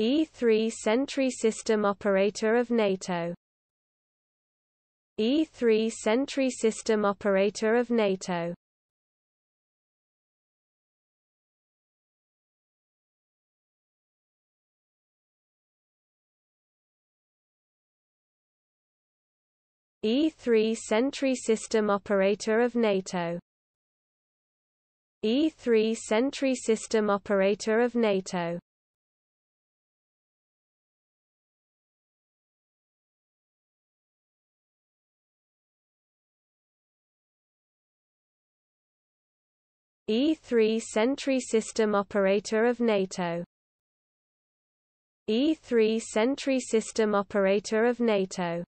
E3 Sentry System Operator of NATO. E3 Sentry System Operator of NATO. E3 Sentry System Operator of NATO. E3 Sentry System Operator of NATO E3 Sentry System Operator of NATO. E3 Sentry System Operator of NATO